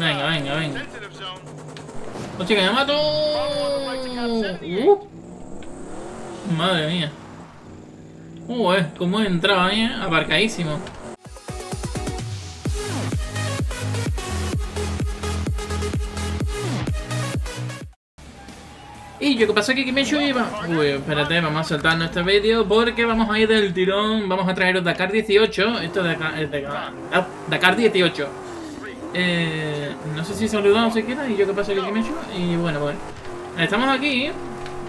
Venga, venga, venga. ¡Hostia, que me mato! Uh. Madre mía. Uh, eh, cómo ahí, eh. Aparcadísimo. Y yo, ¿qué pasa aquí? que me iba? Uy, espérate, vamos a saltarnos este vídeo porque vamos a ir del tirón. Vamos a traeros Dakar 18. Esto es Dakar, es Dakar, ah, Dakar 18. Eh, no sé si saludamos siquiera. Y yo, ¿qué pasa aquí? que me he hecho? Y bueno, pues. Estamos aquí.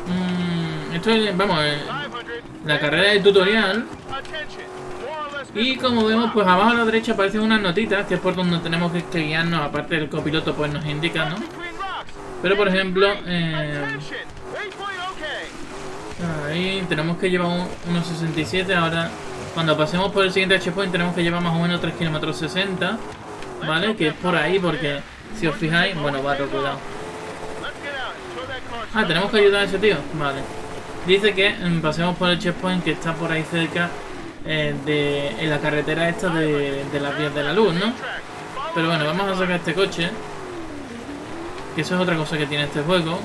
Mm, esto es, vamos, eh, la carrera de tutorial. Y como vemos, pues abajo a la derecha aparecen unas notitas, que es por donde tenemos que guiarnos, aparte del copiloto pues nos indica, ¿no? Pero por ejemplo, eh, ahí tenemos que llevar unos 67, ahora cuando pasemos por el siguiente checkpoint tenemos que llevar más o menos 3 km 60, ¿vale? Que es por ahí porque si os fijáis, bueno, va, cuidado. Ah, tenemos que ayudar a ese tío, vale. Dice que mm, pasemos por el checkpoint que está por ahí cerca eh, de en la carretera esta de, de las vías de la luz, ¿no? Pero bueno, vamos a sacar este coche. Que eso es otra cosa que tiene este juego.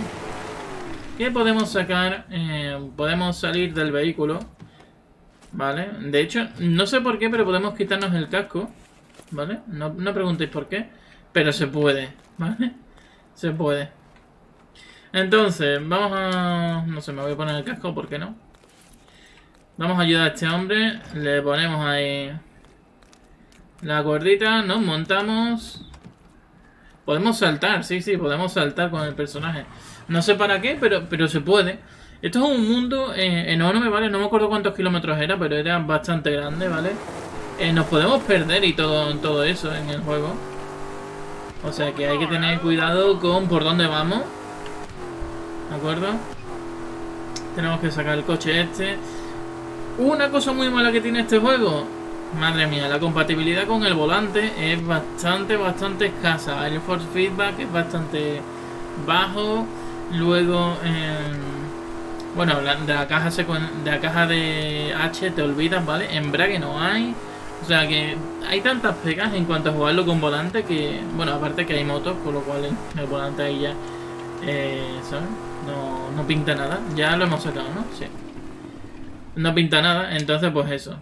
Que podemos sacar, eh, podemos salir del vehículo. ¿Vale? De hecho, no sé por qué, pero podemos quitarnos el casco. ¿Vale? No, no preguntéis por qué. Pero se puede, ¿vale? Se puede. Entonces, vamos a... No sé, me voy a poner el casco, ¿por qué no? Vamos a ayudar a este hombre. Le ponemos ahí... La cuerdita, nos montamos... Podemos saltar, sí, sí, podemos saltar con el personaje. No sé para qué, pero, pero se puede. Esto es un mundo eh, enorme, ¿vale? No me acuerdo cuántos kilómetros era, pero era bastante grande, ¿vale? Eh, nos podemos perder y todo, todo eso en el juego. O sea que hay que tener cuidado con por dónde vamos. ¿De acuerdo? Tenemos que sacar el coche este. Una cosa muy mala que tiene este juego Madre mía, la compatibilidad con el volante es bastante, bastante escasa. El force feedback es bastante bajo. Luego, bueno, de la caja de la caja de H te olvidas, ¿vale? Embrague no hay. O sea que hay tantas pegas en cuanto a jugarlo con volante que, bueno, aparte que hay motos, con lo cual el volante ahí ya, eh, ¿sabes? No, no pinta nada. Ya lo hemos sacado, ¿no? Sí. No pinta nada, entonces pues eso.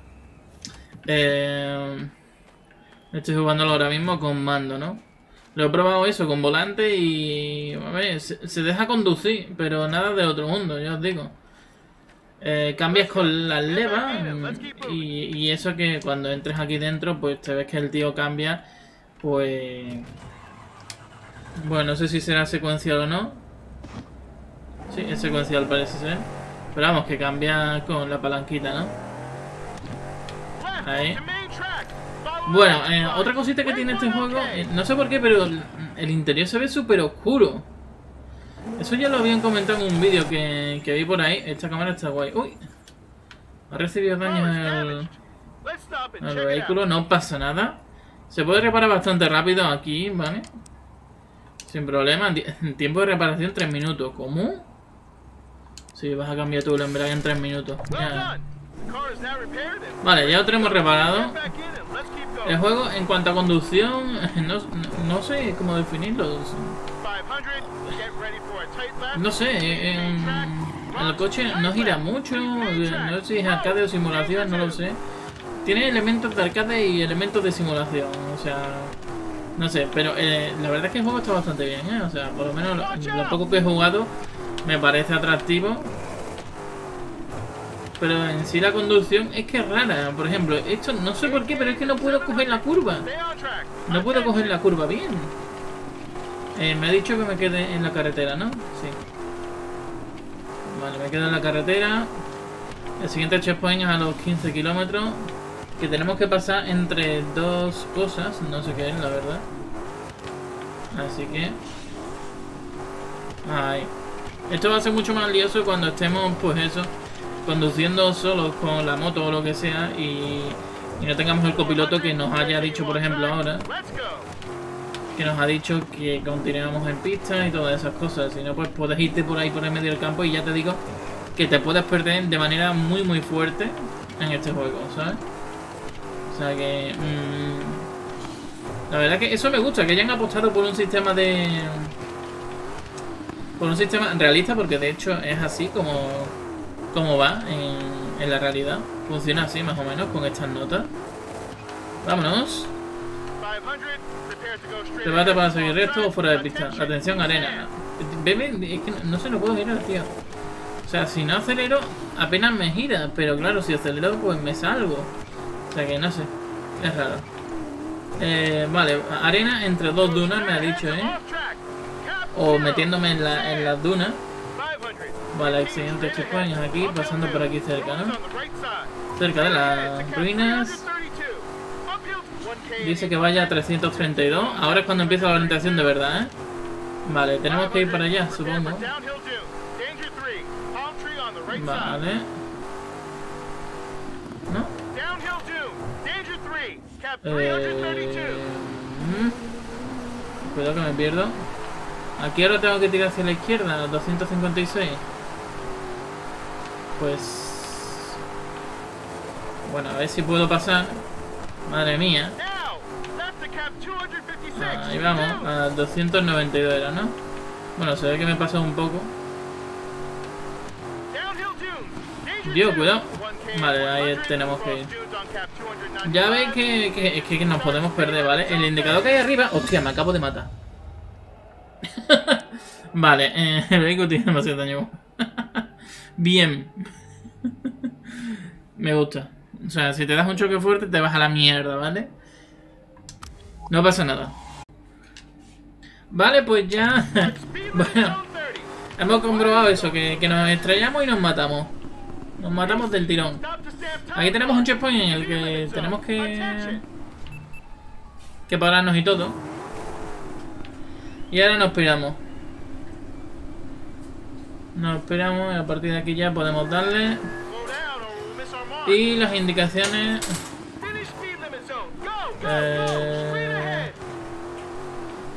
Eh, estoy jugándolo ahora mismo con mando, ¿no? Lo he probado eso con volante y... A ver, se, deja conducir, pero nada de otro mundo, ya os digo. Eh, cambias con las levas y, y, eso que cuando entres aquí dentro, pues te ves que el tío cambia, pues... Bueno, no sé si será secuencial o no. Sí, es secuencial parece ser. Pero vamos, que cambia con la palanquita, ¿no? Ahí. Bueno, eh, otra cosita que tiene este juego, eh, no sé por qué, pero el, interior se ve súper oscuro. Eso ya lo habían comentado en un vídeo que, que, vi por ahí. Esta cámara está guay. Uy, ha recibido daño el, el vehículo, no pasa nada. Se puede reparar bastante rápido aquí, ¿vale? Sin problema. Tiempo de reparación 3 minutos. ¿Cómo? Si sí, vas a cambiar tu embrague en 3 minutos. Ya. Vale, ya lo tenemos reparado. El juego, en cuanto a conducción, no, no sé cómo definirlo. No sé, en, el coche no gira mucho, no sé si es arcade o simulación, no lo sé. Tiene elementos de arcade y elementos de simulación, o sea... No sé, pero eh, la verdad es que el juego está bastante bien, ¿eh? O sea, por lo menos lo poco que he jugado me parece atractivo pero en sí la conducción es que es rara. Por ejemplo, esto no sé por qué, pero es que no puedo coger la curva. No puedo coger la curva bien. Eh, me ha dicho que me quede en la carretera, ¿no? Sí. Vale, me quedo en la carretera. El siguiente checkpoint es a los 15 kilómetros. Que tenemos que pasar entre dos cosas. No sé qué es, la verdad. Así que... Ahí. Esto va a ser mucho más lioso cuando estemos, pues eso conduciendo solos con la moto o lo que sea y, no tengamos el copiloto que nos haya dicho, por ejemplo, ahora que nos ha dicho que continuemos en pista y todas esas cosas. Si no, pues puedes irte por ahí por el medio del campo y ya te digo que te puedes perder de manera muy muy fuerte en este juego, ¿sabes? O sea que... Mmm, La verdad que eso me gusta, que hayan apostado por un sistema de... Por un sistema realista, porque de hecho es así como, como va en, en la realidad. Funciona así más o menos con estas notas. Vámonos. Debate para seguir recto o fuera de pista. Atención, arena. Bebe, es que no se lo puedo girar, tío. O sea, si no acelero, apenas me gira. Pero claro, si acelero, pues me salgo. O sea que no sé. Es raro. Eh, vale, arena entre dos dunas me ha dicho, ¿eh? O metiéndome en, la, en las dunas. Vale, excelente checkpoints aquí, pasando por aquí cerca, ¿no? Cerca de las ruinas. Dice que vaya a 332. Ahora es cuando empieza la orientación de verdad, ¿eh? Vale, tenemos que ir para allá, supongo. Vale. ¿No? Eh... Cuidado que me pierdo. Aquí ahora tengo que tirar hacia la izquierda, 256. Pues... Bueno, a ver si puedo pasar. Madre mía. Ahí vamos, a 292 era, ¿no? Bueno, se ve que me pasó un poco. Dios, cuidado. Vale, ahí tenemos que ir. Ya veis que, que, que nos podemos perder, ¿vale? El indicador que hay arriba... Hostia, me acabo de matar. vale, eh, el vehículo tiene demasiado daño. Bien. me gusta. O sea, si te das un choque fuerte te vas a la mierda, ¿vale? No pasa nada. Vale, pues ya... bueno, hemos comprobado eso, que, que nos estrellamos y nos matamos. Nos matamos del tirón. Aquí tenemos un checkpoint en el que tenemos que... Que pararnos y todo. Y ahora nos piramos. Nos esperamos y a partir de aquí ya podemos darle. Y las indicaciones... Eh,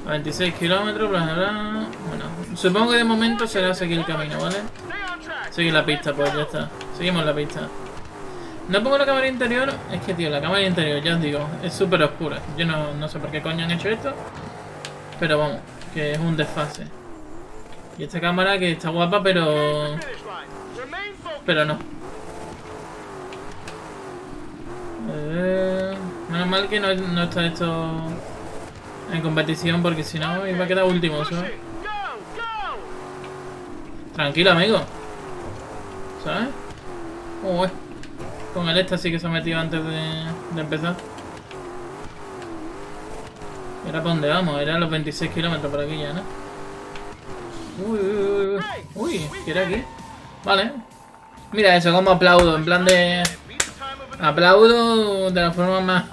26 kilómetros, bla, bla, bla. Bueno, supongo que de momento será seguir el camino, ¿vale? Seguir la pista, pues ya está. Seguimos la pista. No pongo la cámara interior, es que tío, la cámara interior, ya os digo, es súper oscura. Yo no, no sé por qué coño han hecho esto. Pero vamos, que es un desfase. Y esta cámara que está guapa, pero... Pero no. Eh, menos mal que no, no está esto en competición porque si no iba a quedar último, ¿sabes? Tranquilo, amigo. ¿Sabes? Uy, con el éxtasis que se ha metido antes de, de empezar. Era para dónde vamos, era los 26 kilómetros por aquí ya, ¿no? Uy, uy, uy, uy. Uy, ¿qué era aquí? Vale. Mira eso, como aplaudo, en plan de... Aplaudo de la forma más,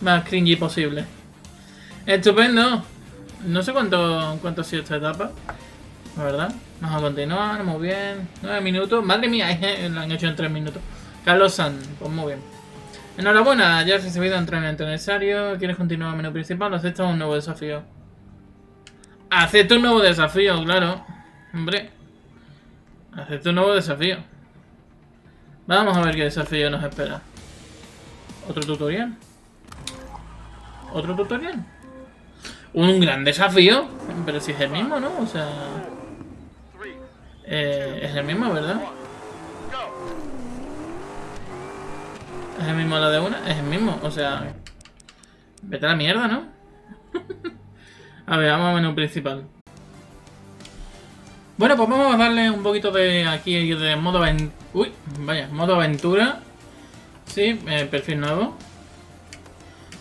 más cringy posible. Estupendo. No sé cuánto, cuánto ha sido esta etapa. La verdad. Vamos a continuar, muy bien. 9 minutos. Madre mía, lo han hecho en 3 minutos. Carlos San, pues muy bien. Enhorabuena, ya has recibido entrenamiento necesario. ¿Quieres continuar el menú principal aceptas un nuevo desafío? Acepto un nuevo desafío, claro. Hombre. Acepto un nuevo desafío. Vamos a ver qué desafío nos espera. ¿Otro tutorial? ¿Otro tutorial? Un gran desafío. Pero si es el mismo, ¿no? O sea... Eh, es el mismo, ¿verdad? ¿Es el mismo la de una? Es el mismo, o sea... Vete a la mierda, ¿no? a ver, vamos a menú principal. Bueno, pues vamos a darle un poquito de aquí de modo aventura. Uy, vaya, modo aventura. Sí, eh, perfil nuevo.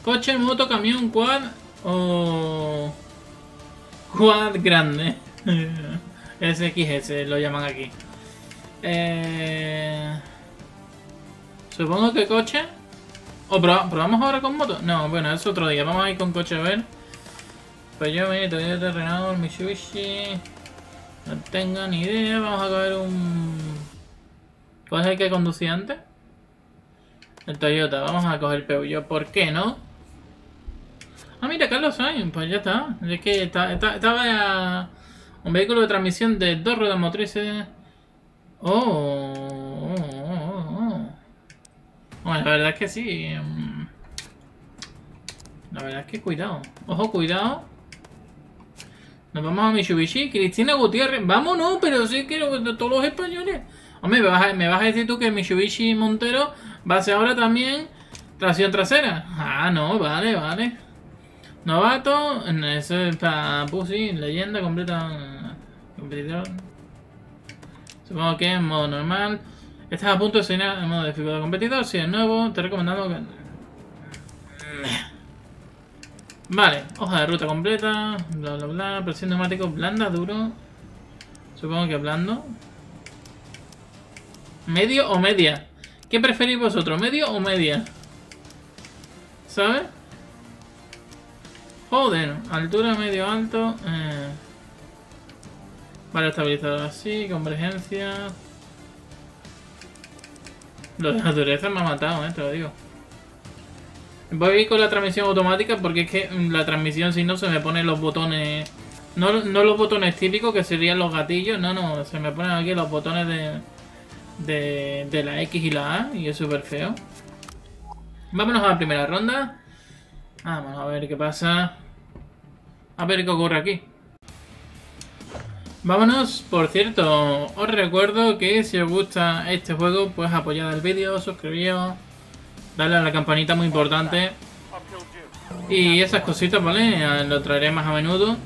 Coche, moto, camión, quad o... Quad grande. SXS lo llaman aquí. Eh... Supongo que coche. ¿O probamos ahora con moto? No, bueno, es otro día. Vamos a ir con coche a ver. Pues yo me Toyota Renault, Mitsubishi. No tengo ni idea. Vamos a coger un... ¿Cuál es el que conducía antes? El Toyota. Vamos a coger Peugeot. ¿Por qué no? Ah, mira, Carlos Sainz. Pues ya está. Es que estaba está, un vehículo de transmisión de dos ruedas motrices. Oh, oh, oh, oh. Bueno, la verdad es que sí. Mm. La verdad es que cuidado. Ojo, cuidado. Nos vamos a Mitsubishi. Cristina Gutiérrez. Vámonos, pero sí quiero todos los españoles. Hombre, ¿me vas, a, me vas a decir tú que Mitsubishi Montero va a ser ahora también tracción trasera. Ah, no, vale, vale. Novato, eso es para Pussy, leyenda completa. Competidor. Supongo que en modo normal. Estás a punto de enseñar en modo dificultad competidor. Si es nuevo, te recomendamos que. Vale, hoja de ruta completa, bla bla bla, presión neumático blanda, duro. Supongo que blando. ¿Medio o media? ¿Qué preferís vosotros, medio o media? ¿Sabes? Joder, altura medio alto. Eh. Vale, estabilizador así, convergencia. Lo de naturaleza me ha matado, eh, te lo digo. Voy con la transmisión automática porque es que la transmisión si no se me ponen los botones... No, los botones típicos que serían los gatillos, no, no, se me ponen aquí los botones de, de la X y la A y es súper feo. Vámonos a la primera ronda. Vamos a ver qué pasa. A ver qué ocurre aquí. Vámonos, por cierto, os recuerdo que si os gusta este juego, pues apoyad el vídeo, suscribíos Dale a la campanita muy importante. Y esas cositas, ¿vale? Lo traeré más a menudo.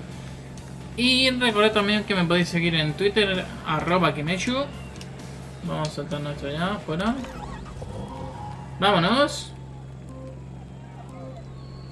Y recordad también que me podéis seguir en Twitter, arroba Kimeshu. Vamos a saltarnos esto ya, fuera. Vámonos.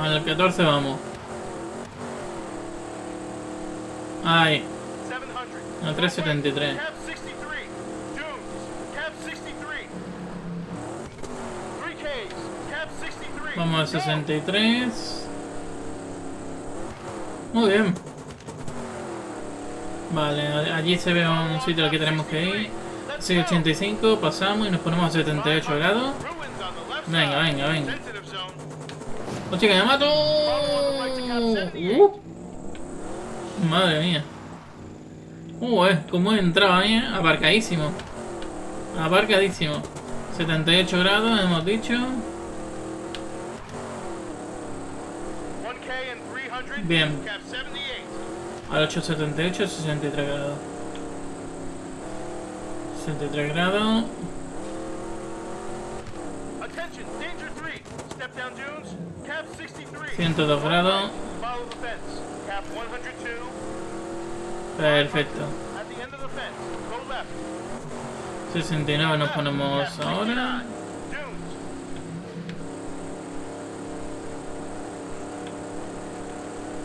Al 14 vamos. Ay. A 373. Vamos a 63. Muy bien. Vale, allí se ve un sitio al que tenemos que ir. 685, pasamos y nos ponemos a 78 grados. Venga, venga, venga. ¡Hostia, que me mato! Uh. Madre mía. Uh, eh, como entraba ahí, eh. Aparcadísimo. Aparcadísimo. 78 grados, hemos dicho. Bien. Al 878, 63 grados. 63 grados. 102 grados. Perfecto. 69 nos ponemos ahora.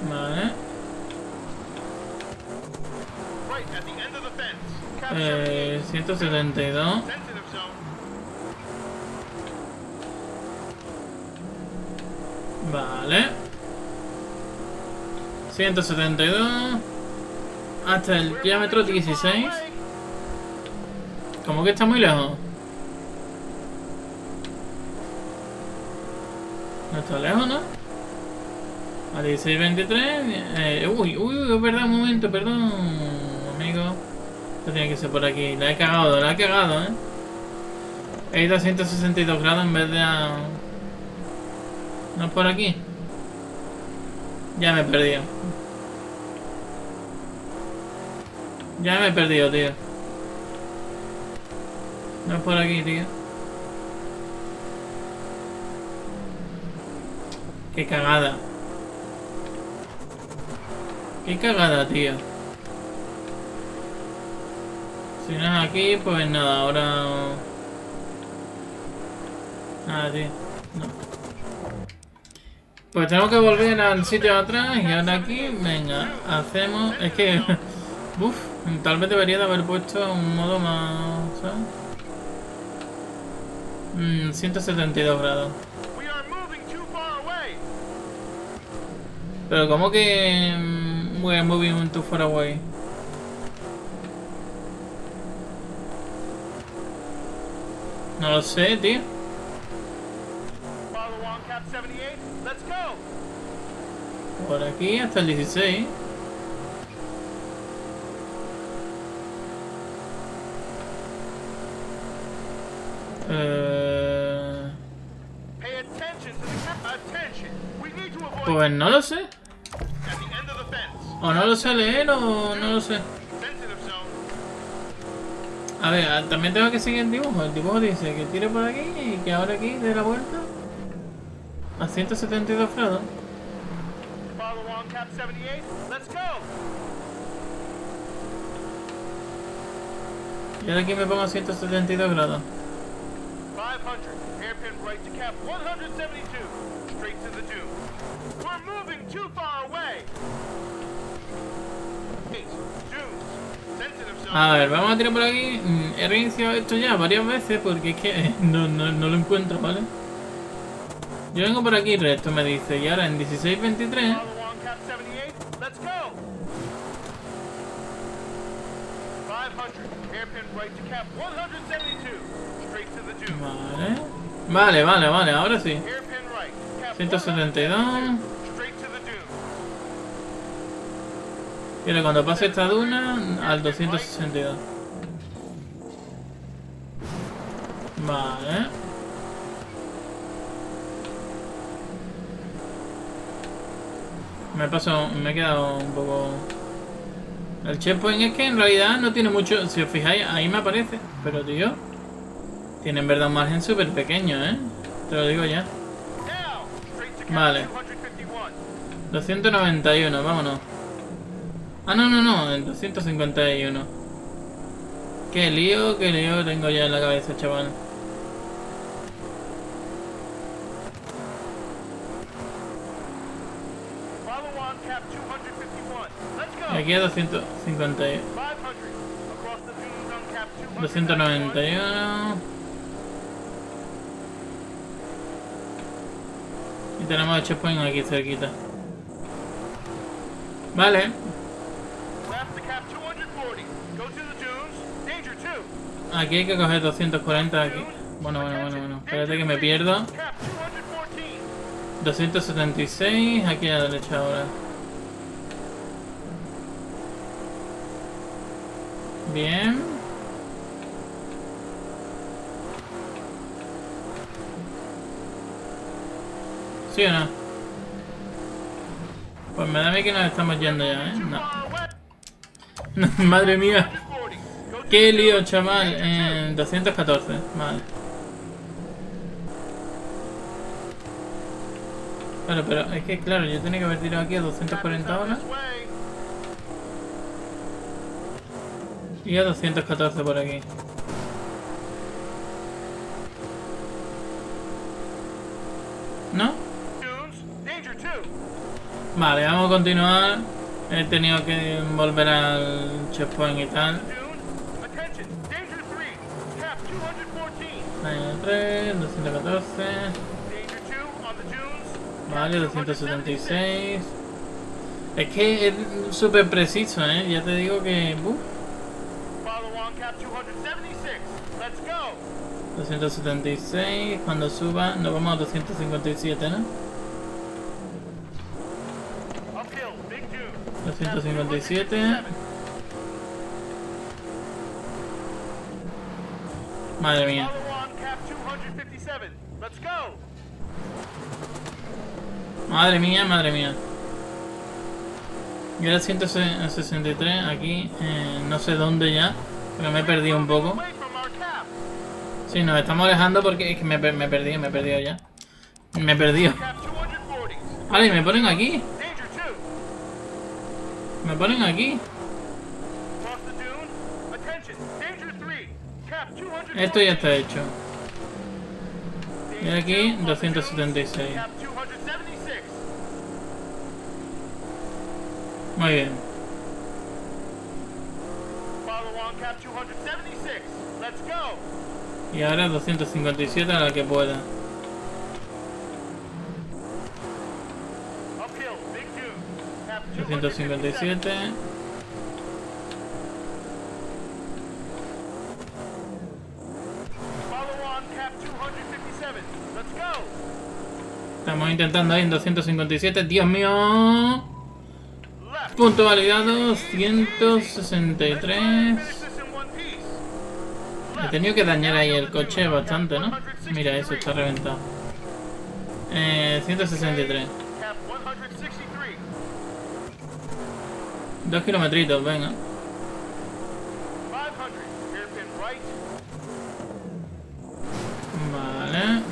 Vale. Eh, 172. Vale. 172. Hasta el diámetro 16. Como que está muy lejos. No está lejos, ¿no? A 16.23. Eh, uy, uy, es verdad, un momento, perdón, amigo. Esto tiene que ser por aquí. La he cagado, la he cagado, eh. He ido a 162 grados en vez de a... ¿No es por aquí? Ya me he perdido. Ya me he perdido, tío. No es por aquí, tío. Qué cagada. Qué cagada, tío. Si no es aquí, pues nada, ahora... Nada, tío. Pues tenemos que volver al sitio atrás y ahora aquí, venga, hacemos... Es que... Uf, tal vez debería de haber puesto un modo más... ¿sabes? Mm, 172 grados. Pero como que... We are mm, moving too far away. No lo sé, tío. Por aquí hasta el 16. Eh, pues no lo sé. O no lo sé leer o no lo sé. A ver, ah, también tengo que seguir el dibujo. El dibujo dice que tire por aquí y que ahora aquí dé la vuelta a 172 grados. Follow on Cap 78. Let's go. Y ahora aquí me pongo a 172 grados. 500. Hairpin right to Cap 172. Straight to the dune. We're moving too far away. A ver, vamos a tirar por aquí. Mm, He reiniciado esto ya varias veces porque es que no, no, no lo encuentro, ¿vale? Yo vengo por aquí recto, me dice. Y ahora en 1623. Follow on Cap 78. Let's go. 500. Hairpin right to Cap 172. Straight to the dune. Vale. Vale, vale, vale, ahora sí. Hairpin right. Cap 172. 172. Straight to the dune. Y ahora cuando pase esta duna, al 262. Vale. Me paso, me he quedado un poco... El checkpoint es que en realidad no tiene mucho... Si os fijáis, ahí me aparece. Pero tío... Tiene en verdad un margen súper pequeño, ¿eh? Te lo digo ya. Vale. 251. 291, vámonos. Ah, no, no, no, en 251. Qué lío, qué lío tengo ya en la cabeza, chaval. Follow on Cap 251. Let's go. Y aquí a 250, 500. Across the dunes on Cap 251. 291. Y tenemos el checkpoint aquí cerquita. Vale. Left to Cap 240. Go to the dunes. Danger 2. Aquí hay que coger 240 aquí. Bueno, bueno, bueno, bueno. Espérate que me pierdo. Cap 214. 276, aquí a la derecha ahora. Bien. ¿Sí o no? Pues me da a mí que nos estamos yendo ya, ¿eh? Madre mía. 240. Go to Qué lío, chaval. Danger En 214. Vale. Claro, pero es que, claro, yo tenía que haber tirado aquí a 240 ahora y a 214 por aquí. ¿No? Dunes. Danger 2. Vale, vamos a continuar. He tenido que volver al checkpoint y tal. Danger 3. Cap 214. Año 3, 214. Danger 2 on the dunes. Vale, 276. Es que es súper preciso, ¿eh? Ya te digo que... uf, Follow on Cap 276. Let's go. 276. Cuando suba nos vamos a 257, ¿no? Uphill. Big dune. 257. Madre mía. Follow on Cap 257. Let's go. Madre mía, madre mía. Y ahora 163 aquí, eh, no sé dónde ya, porque me he perdido un poco. Away from our cap. Sí, nos estamos alejando porque es que me, me he perdido, me he perdido ya. Me he perdido. Cap 240. Vale, me ponen aquí, Danger 2. me ponen aquí. Cross the dune. Attention. Danger 3. Cap 240. Esto ya está hecho. Y aquí, 2 on the 276. dunes. Cap 276. Muy bien. Follow on Cap 276. Let's go. Y ahora 257 a la que pueda. Uphill. Big dune. Cap 257. 257. Follow on cap 257. Let's go. Estamos intentando ahí en 257. Dios mío. Punto validado. Let's 163. Tenido que dañar ahí el coche bastante, ¿no? Mira, eso está reventado. Eh, 163. Cap 163. Dos kilometritos, venga. 500. Hairpin right. Vale.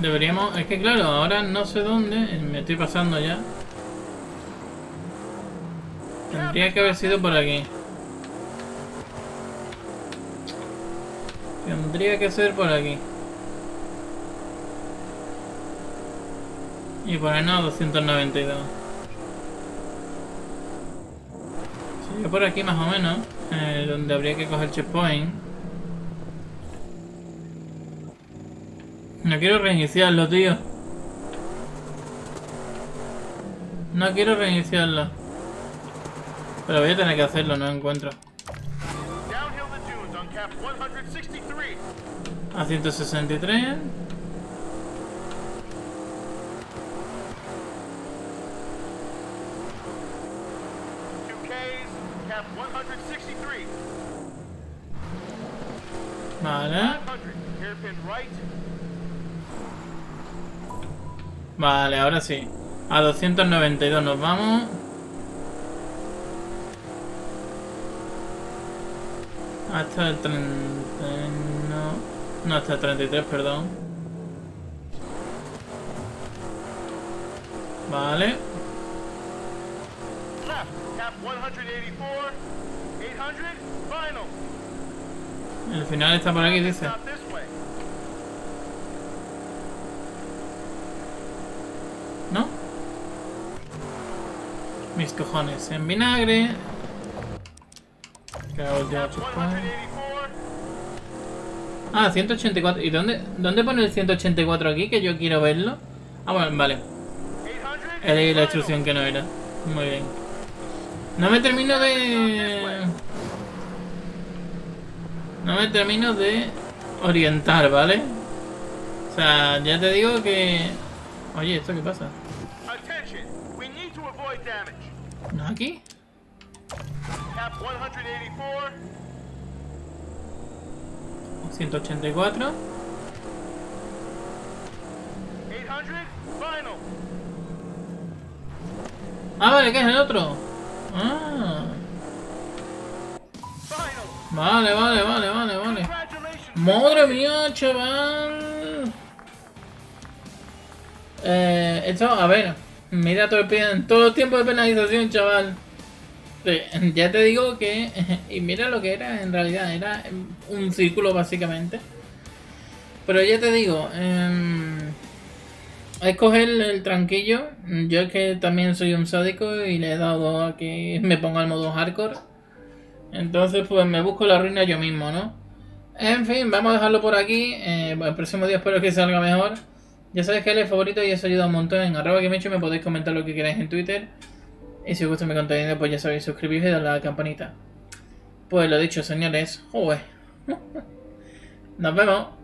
Deberíamos... Es que claro, ahora no sé dónde. Me estoy pasando ya. Tendría que haber sido por aquí. Tendría que ser por aquí. Y ponernos 292. Sería por aquí más o menos. eh, donde habría que coger checkpoint. No quiero reiniciarlo, tío. No quiero reiniciarlo. Pero voy a tener que hacerlo, no encuentro. A 163. Two Ks. Cap 163. Vale. 500. Hairpin right. Vale, ahora sí. A 292 nos vamos. Hasta el 30... No, no hasta el 33, perdón. Vale. Left. Cap 184. 800. Final. El final está por aquí, dice. ¿No? Mis cojones. En vinagre. Cago ya, Cap checkpoint. 184. Ah, 184. ¿Y dónde, dónde pone el 184 aquí? Que yo quiero verlo. Ah, bueno, vale. 800. He leído la instrucción que no era. Muy bien. No me termino de... No me termino de orientar, ¿vale? O sea, ya te digo que... Oye, ¿esto qué pasa? ¿No aquí? Cap 184. 184. 800. Final. Ah, vale, que es el otro. Ah. Vale, vale, vale, vale, vale. Madre mía, chaval. Eh, esto, a ver, mira todo el, todo el tiempo de penalización, chaval. Sí, ya te digo que... Y mira lo que era en realidad, era un círculo básicamente. Pero ya te digo, em, es coger el tranquillo. Yo es que también soy un sádico y le he dado a que me ponga el modo hardcore. Entonces pues me busco la ruina yo mismo, ¿no? En fin, vamos a dejarlo por aquí. Eh, el próximo día espero que salga mejor. Ya sabéis que él es favorito y eso ayuda un montón. En arroba que me hecho me podéis comentar lo que queráis en Twitter. Y si os gusta mi contenido, pues ya sabéis, suscribiros y darle a la campanita. Pues lo dicho, señores. Joder. Nos vemos.